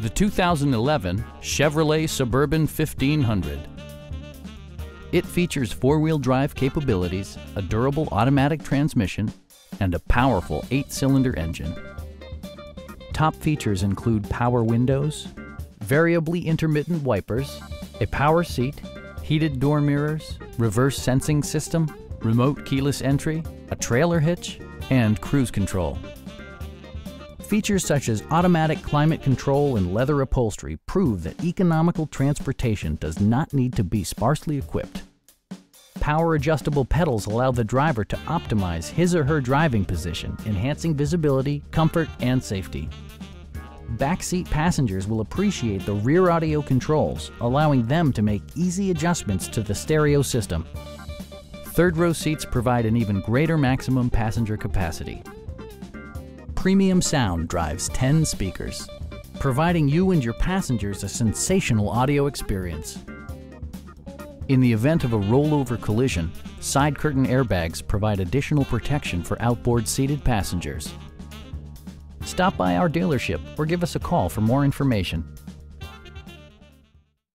The 2011 Chevrolet Suburban 1500. It features four-wheel drive capabilities, a durable automatic transmission, and a powerful eight-cylinder engine. Top features include power windows, variably intermittent wipers, a power seat, heated door mirrors, reverse sensing system, remote keyless entry, a trailer hitch, and cruise control. Features such as automatic climate control and leather upholstery prove that economical transportation does not need to be sparsely equipped. Power adjustable pedals allow the driver to optimize his or her driving position, enhancing visibility, comfort, and safety. Backseat passengers will appreciate the rear audio controls, allowing them to make easy adjustments to the stereo system. Third row seats provide an even greater maximum passenger capacity. Premium sound drives 10 speakers, providing you and your passengers a sensational audio experience. In the event of a rollover collision, side curtain airbags provide additional protection for outboard seated passengers. Stop by our dealership or give us a call for more information.